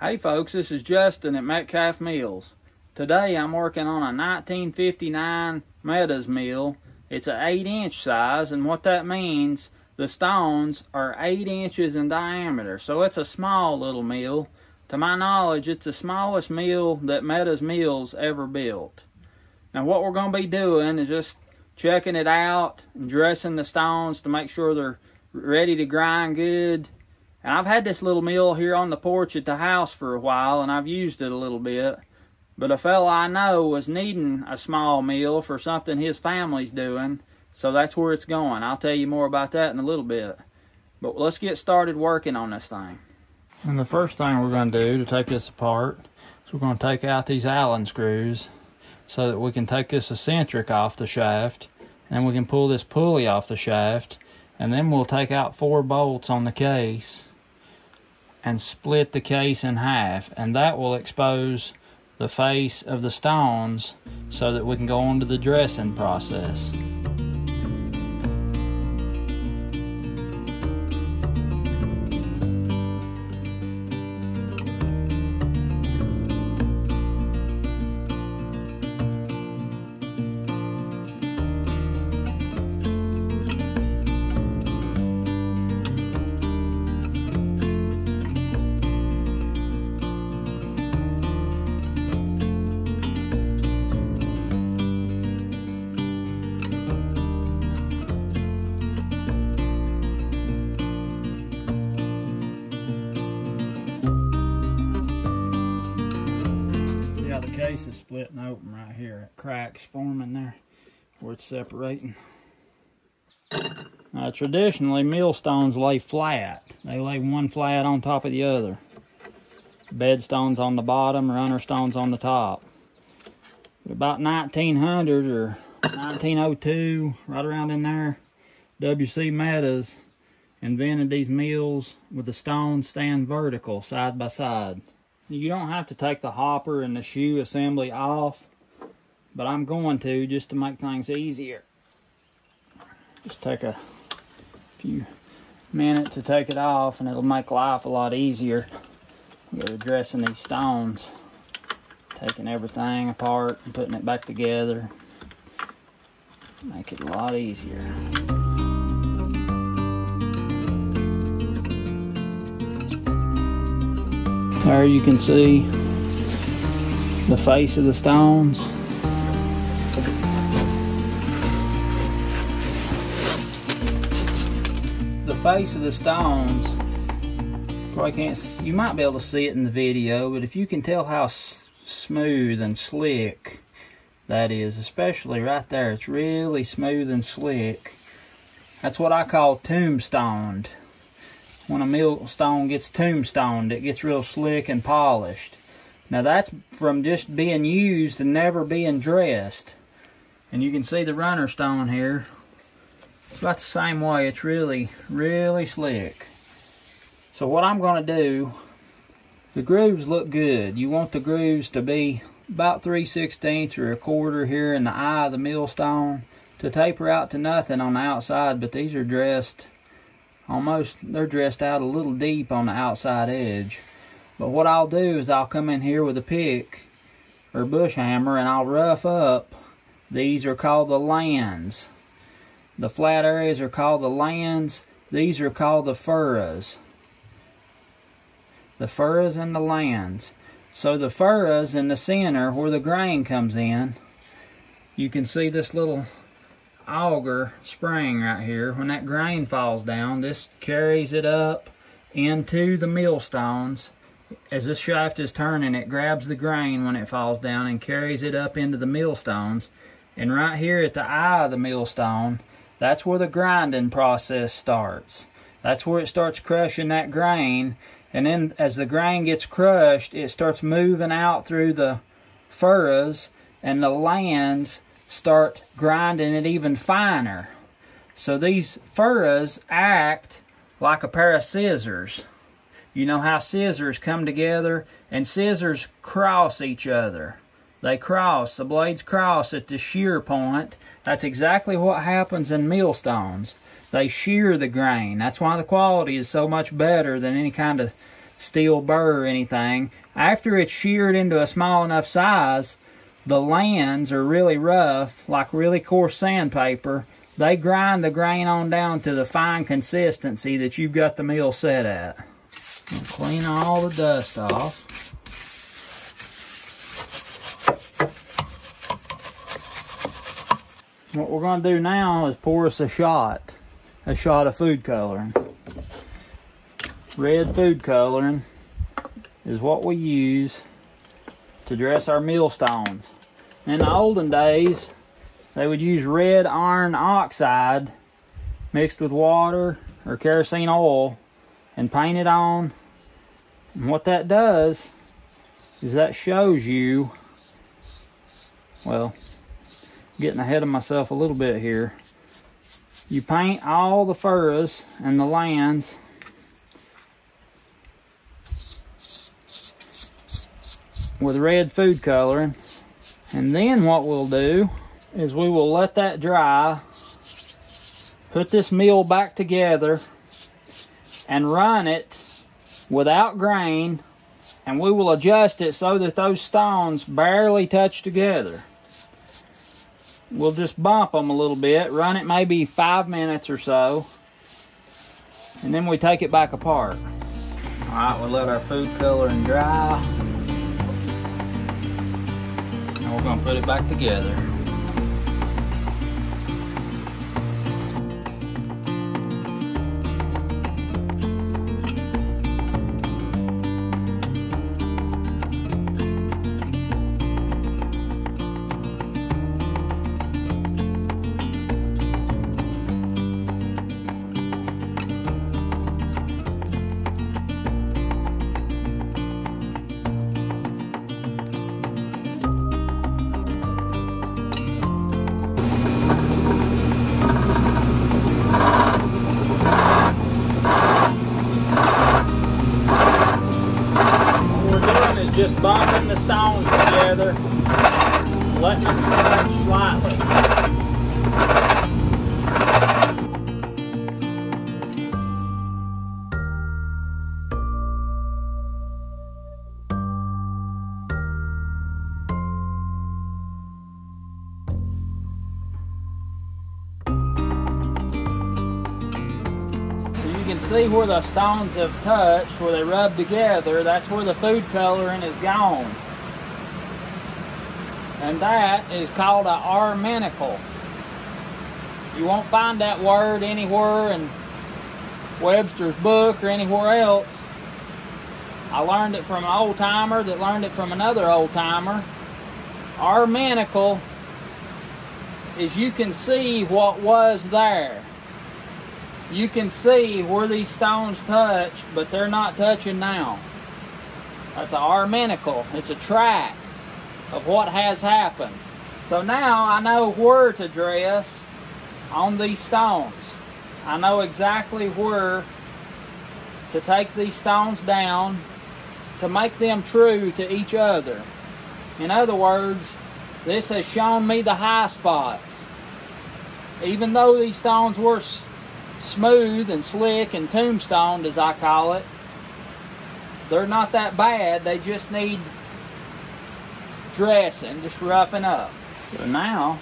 Hey folks, this is Justin at Metcalf Mills. Today I'm working on a 1959 Meadows mill. It's an 8 inch size and what that means, the stones are 8 inches in diameter. So it's a small little mill. To my knowledge, it's the smallest mill that Meadows Mills ever built. Now what we're going to be doing is just checking it out and dressing the stones to make sure they're ready to grind good and I've had this little mill here on the porch at the house for a while, and I've used it a little bit. But a fellow I know was needing a small mill for something his family's doing, so that's where it's going. I'll tell you more about that in a little bit. But let's get started working on this thing. And the first thing we're going to do to take this apart is we're going to take out these Allen screws so that we can take this eccentric off the shaft and we can pull this pulley off the shaft and then we'll take out four bolts on the case and split the case in half and that will expose the face of the stones so that we can go on to the dressing process. Case is splitting open right here. Cracks forming there where it's separating. Uh, traditionally, millstones lay flat. They lay one flat on top of the other. Bedstones on the bottom, runner stones on the top. But about 1900 or 1902, right around in there, W.C. Meadows invented these mills with the stones stand vertical, side by side. You don't have to take the hopper and the shoe assembly off, but I'm going to just to make things easier. Just take a few minutes to take it off and it'll make life a lot easier. Go dressing these stones, taking everything apart and putting it back together. Make it a lot easier. There you can see the face of the stones. The face of the stones, probably can't, you might be able to see it in the video, but if you can tell how smooth and slick that is, especially right there, it's really smooth and slick. That's what I call tombstoned when a millstone gets tombstoned, it gets real slick and polished. Now that's from just being used and never being dressed. And you can see the runner stone here. It's about the same way. It's really, really slick. So what I'm going to do, the grooves look good. You want the grooves to be about 3 16ths or a quarter here in the eye of the millstone to taper out to nothing on the outside, but these are dressed almost they're dressed out a little deep on the outside edge. But what I'll do is I'll come in here with a pick or bush hammer and I'll rough up. These are called the lands the flat areas are called the lands these are called the furrows. The furrows and the lands so the furrows in the center where the grain comes in you can see this little auger spring right here, when that grain falls down, this carries it up into the millstones. As this shaft is turning, it grabs the grain when it falls down and carries it up into the millstones. And right here at the eye of the millstone, that's where the grinding process starts. That's where it starts crushing that grain. And then as the grain gets crushed, it starts moving out through the furrows and the lands start grinding it even finer. So these furrows act like a pair of scissors. You know how scissors come together and scissors cross each other. They cross, the blades cross at the shear point. That's exactly what happens in millstones. They shear the grain. That's why the quality is so much better than any kind of steel burr or anything. After it's sheared into a small enough size, the lands are really rough, like really coarse sandpaper. They grind the grain on down to the fine consistency that you've got the meal set at. clean all the dust off. What we're going to do now is pour us a shot, a shot of food coloring. Red food coloring is what we use to dress our millstones. In the olden days, they would use red iron oxide mixed with water or kerosene oil and paint it on. And what that does is that shows you, well, getting ahead of myself a little bit here. You paint all the furrows and the lands with red food coloring. And then what we'll do is we will let that dry, put this meal back together, and run it without grain, and we will adjust it so that those stones barely touch together we'll just bump them a little bit, run it maybe five minutes or so, and then we take it back apart. All right, we'll let our food coloring dry, we're gonna put it back together. The stones have touched, where they rub together, that's where the food coloring is gone. And that is called a armenicle. You won't find that word anywhere in Webster's book or anywhere else. I learned it from an old timer that learned it from another old timer. Armenicle is you can see what was there you can see where these stones touch, but they're not touching now. That's an armenicle. It's a track of what has happened. So now I know where to dress on these stones. I know exactly where to take these stones down to make them true to each other. In other words, this has shown me the high spots. Even though these stones were smooth and slick and tombstoned, as I call it. They're not that bad. They just need dressing, just roughing up. So now,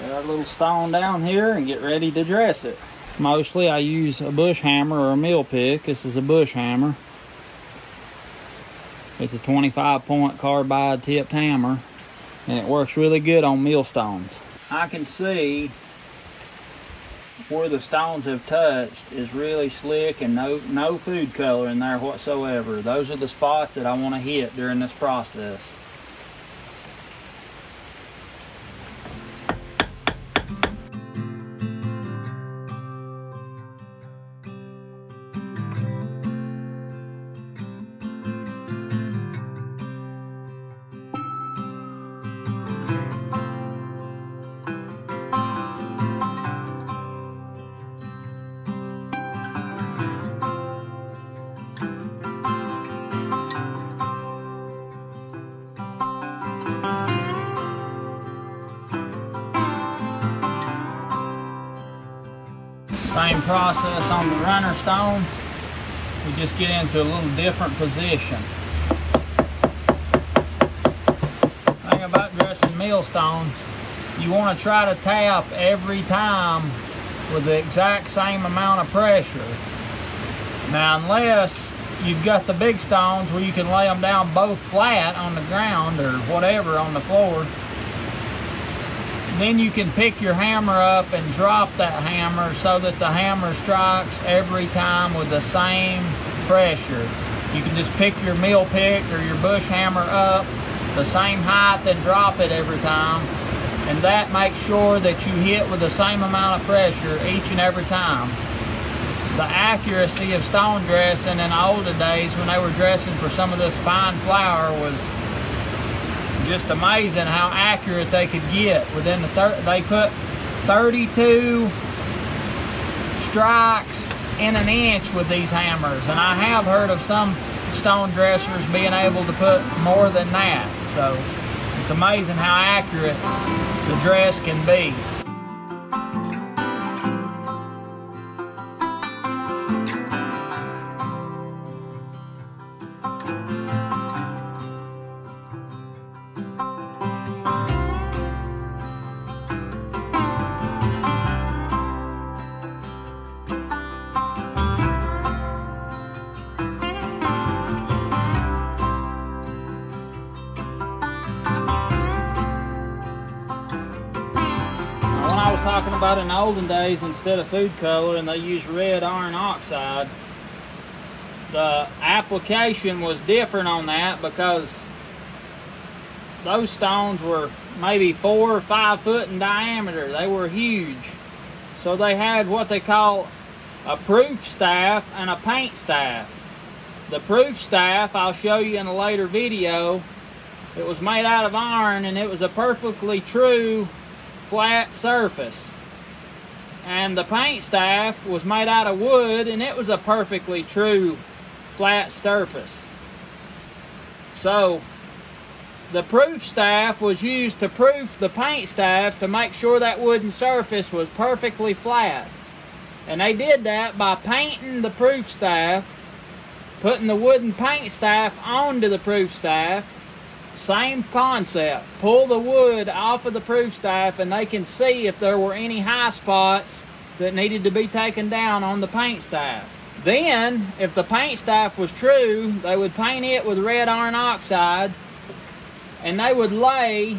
get our little stone down here and get ready to dress it. Mostly I use a bush hammer or a mill pick. This is a bush hammer. It's a 25 point carbide tipped hammer and it works really good on millstones. I can see where the stones have touched is really slick and no, no food color in there whatsoever. Those are the spots that I want to hit during this process. On the runner stone. We just get into a little different position. Thing about dressing millstones, you want to try to tap every time with the exact same amount of pressure. Now, unless you've got the big stones where you can lay them down both flat on the ground or whatever on the floor, then you can pick your hammer up and drop that hammer so that the hammer strikes every time with the same pressure. You can just pick your mill pick or your bush hammer up the same height and drop it every time and that makes sure that you hit with the same amount of pressure each and every time. The accuracy of stone dressing in the olden days when they were dressing for some of this fine flour was just amazing how accurate they could get. Within the thir they put 32 strikes in an inch with these hammers, and I have heard of some stone dressers being able to put more than that. So it's amazing how accurate the dress can be. About in olden days, instead of food color and they used red iron oxide, the application was different on that because those stones were maybe four or five foot in diameter. They were huge. So they had what they call a proof staff and a paint staff. The proof staff, I'll show you in a later video, it was made out of iron and it was a perfectly true flat surface. And the paint staff was made out of wood and it was a perfectly true flat surface. So the proof staff was used to proof the paint staff to make sure that wooden surface was perfectly flat. And they did that by painting the proof staff, putting the wooden paint staff onto the proof staff, same concept. Pull the wood off of the proof staff and they can see if there were any high spots that needed to be taken down on the paint staff. Then, if the paint staff was true, they would paint it with red iron oxide and they would lay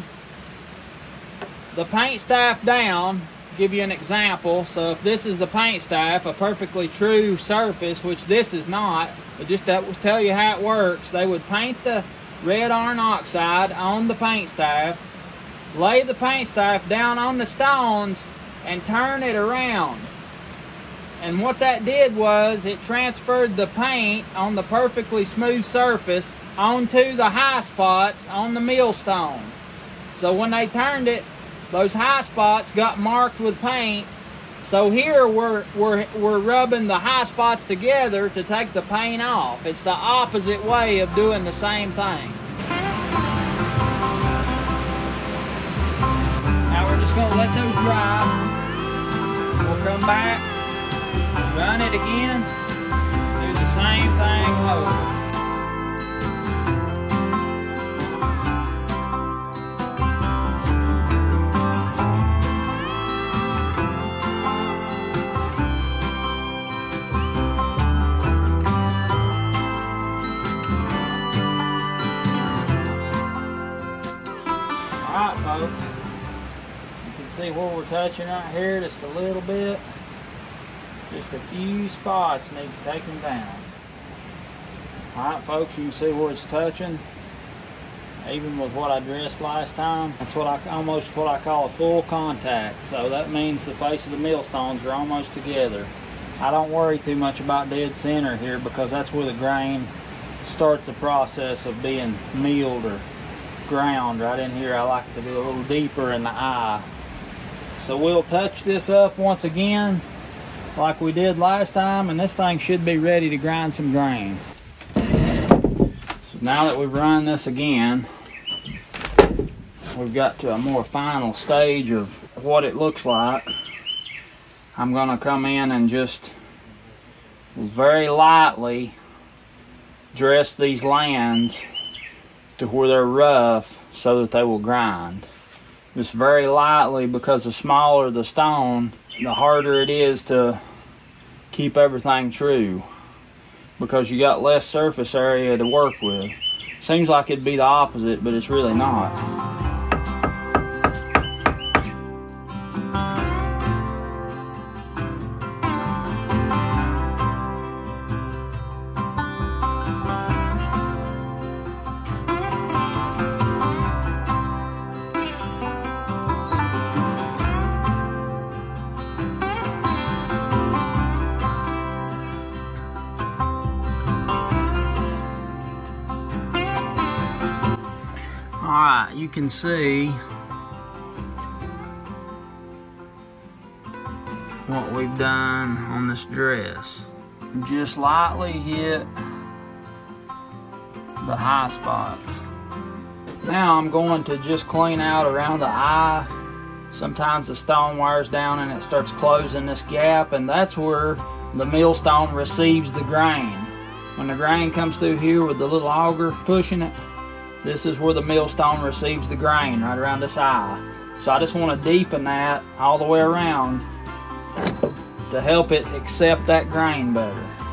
the paint staff down. Give you an example. So if this is the paint staff, a perfectly true surface, which this is not, but just will tell you how it works, they would paint the red iron oxide on the paint staff, lay the paint staff down on the stones, and turn it around. And what that did was it transferred the paint on the perfectly smooth surface onto the high spots on the millstone. So when they turned it, those high spots got marked with paint so here we're, we're, we're rubbing the high spots together to take the paint off. It's the opposite way of doing the same thing. Now we're just to let those dry. We'll come back, run it again, do the same thing over. Touching right here just a little bit. Just a few spots needs taken down. Alright folks, you can see where it's touching. Even with what I dressed last time, that's what I almost what I call a full contact. So that means the face of the millstones are almost together. I don't worry too much about dead center here because that's where the grain starts the process of being milled or ground right in here. I like to be a little deeper in the eye so we'll touch this up once again like we did last time and this thing should be ready to grind some grain. So now that we've run this again, we've got to a more final stage of what it looks like. I'm going to come in and just very lightly dress these lands to where they're rough so that they will grind. Just very lightly because the smaller the stone, the harder it is to keep everything true because you got less surface area to work with. Seems like it'd be the opposite, but it's really not. Can see what we've done on this dress. Just lightly hit the high spots. Now I'm going to just clean out around the eye. Sometimes the stone wears down and it starts closing this gap and that's where the millstone receives the grain. When the grain comes through here with the little auger pushing it, this is where the millstone receives the grain, right around this eye. So I just want to deepen that all the way around to help it accept that grain better.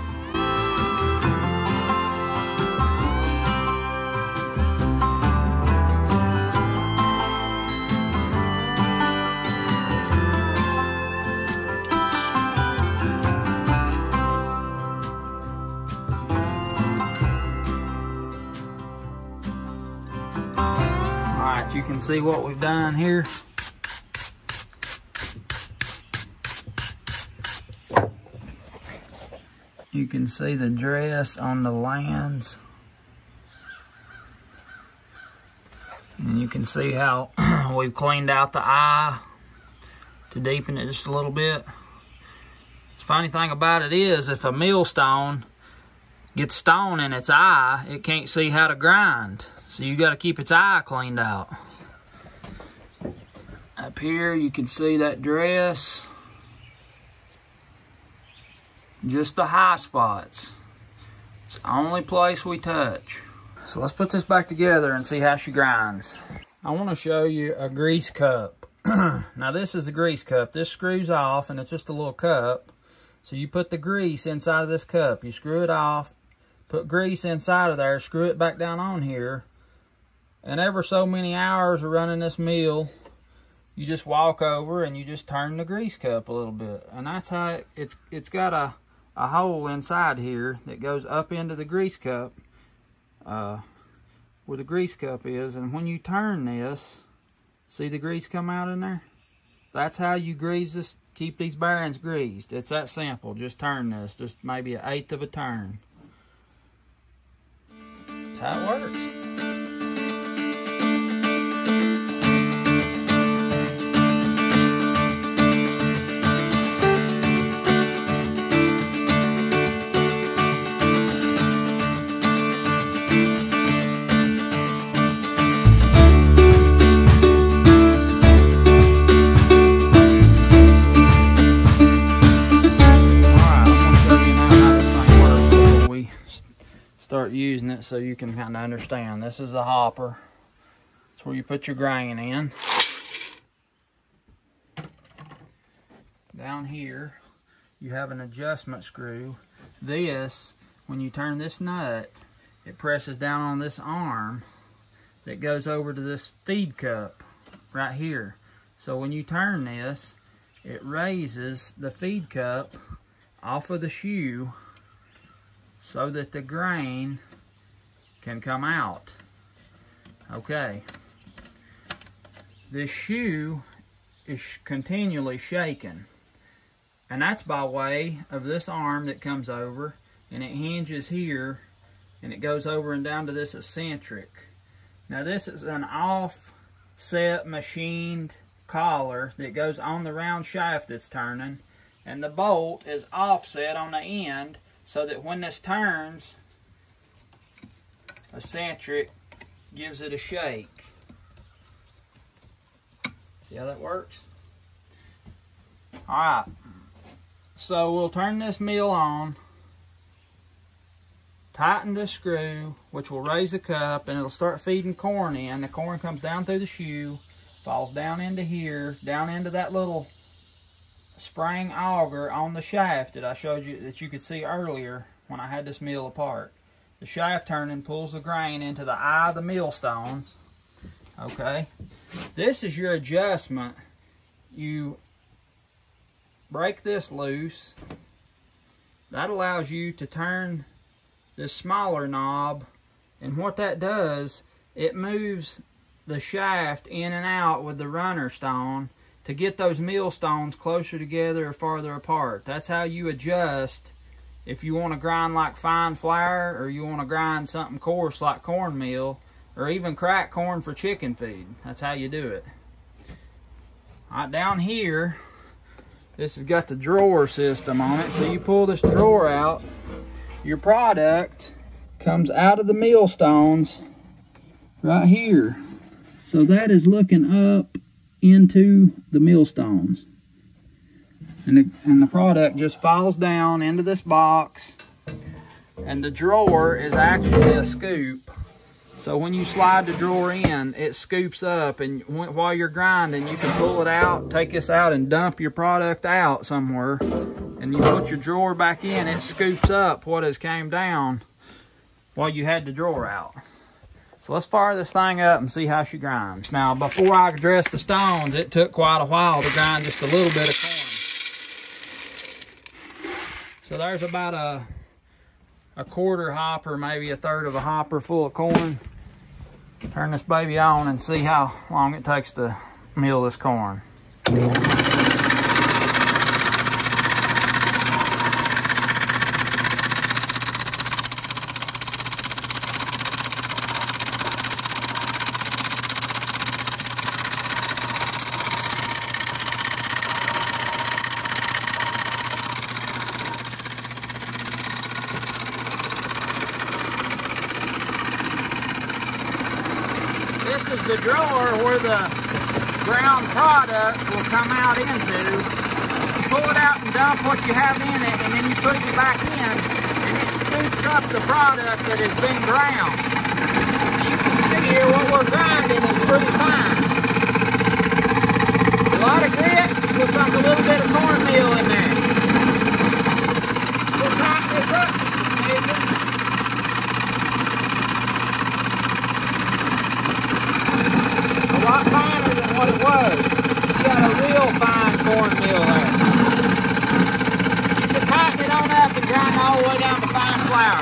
See what we've done here. You can see the dress on the lands. And you can see how we've cleaned out the eye to deepen it just a little bit. The funny thing about it is if a millstone gets stone in its eye, it can't see how to grind. So you got to keep its eye cleaned out. Here you can see that dress. Just the high spots. It's the only place we touch. So let's put this back together and see how she grinds. I want to show you a grease cup. now this is a grease cup. This screws off and it's just a little cup. So you put the grease inside of this cup. You screw it off, put grease inside of there, screw it back down on here, and ever so many hours of running this mill, you just walk over and you just turn the grease cup a little bit. And that's how it, it's it's got a, a hole inside here that goes up into the grease cup uh, where the grease cup is. And when you turn this, see the grease come out in there? That's how you grease this, keep these bearings greased. It's that simple. Just turn this, just maybe an eighth of a turn. That's how it works. It so you can kind of understand. This is the hopper. It's where you put your grain in. Down here, you have an adjustment screw. This, when you turn this nut, it presses down on this arm that goes over to this feed cup right here. So when you turn this, it raises the feed cup off of the shoe so that the grain can come out. Okay. This shoe is continually shaking. And that's by way of this arm that comes over and it hinges here and it goes over and down to this eccentric. Now this is an offset machined collar that goes on the round shaft that's turning and the bolt is offset on the end so that when this turns, eccentric gives it a shake. See how that works? Alright, So we'll turn this mill on, tighten the screw, which will raise the cup, and it'll start feeding corn in. The corn comes down through the shoe, falls down into here, down into that little spring auger on the shaft that I showed you that you could see earlier when I had this mill apart. The shaft turning pulls the grain into the eye of the millstones. Okay. This is your adjustment. You break this loose. That allows you to turn this smaller knob and what that does, it moves the shaft in and out with the runner stone to get those millstones closer together or farther apart. That's how you adjust if you want to grind like fine flour or you want to grind something coarse like cornmeal or even crack corn for chicken feed. That's how you do it. Right, down here, this has got the drawer system on it. So you pull this drawer out, your product comes out of the millstones right here. So that is looking up into the millstones. And the, and the product just falls down into this box. And the drawer is actually a scoop. So when you slide the drawer in, it scoops up and while you're grinding, you can pull it out, take this out and dump your product out somewhere. And you put your drawer back in, it scoops up what has came down while you had the drawer out. So let's fire this thing up and see how she grinds. Now, before I dress the stones, it took quite a while to grind just a little bit of corn. So there's about a, a quarter hopper, maybe a third of a hopper full of corn. Turn this baby on and see how long it takes to mill this corn. This is the drawer where the ground product will come out into. You pull it out and dump what you have in it, and then you put it back in, and it scoops up the product that has been ground. You can see here what we're grinding is pretty fine. A lot of grits with some, a little bit of cornmeal in there. We'll tighten this up, Nathan. a lot finer than what it was. You got a real fine cornmeal there. You can tighten it on up and grind all the way down to fine flour.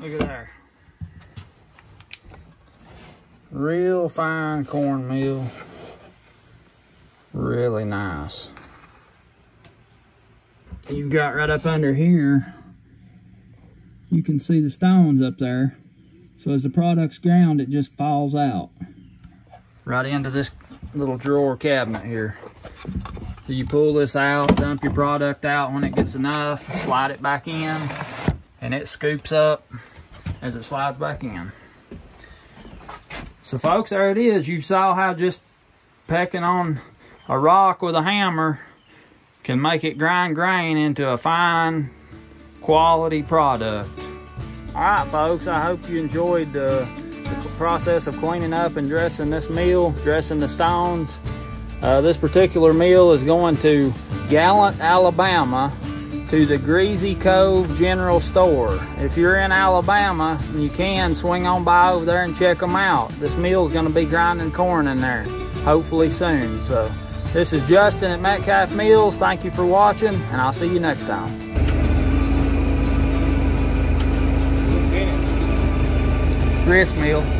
Look at there. Fine cornmeal. Really nice you've got right up under here, you can see the stones up there. So as the product's ground, it just falls out. Right into this little drawer cabinet here. So you pull this out, dump your product out when it gets enough, slide it back in, and it scoops up as it slides back in. So folks, there it is. You saw how just pecking on a rock with a hammer can make it grind grain into a fine quality product. All right, folks, I hope you enjoyed the, the process of cleaning up and dressing this meal, dressing the stones. Uh, this particular meal is going to Gallant, Alabama to the Greasy Cove General Store. If you're in Alabama, you can swing on by over there and check them out. This meal is going to be grinding corn in there, hopefully soon. So. This is Justin at Metcalf Mills. Thank you for watching, and I'll see you next time. Grist mill.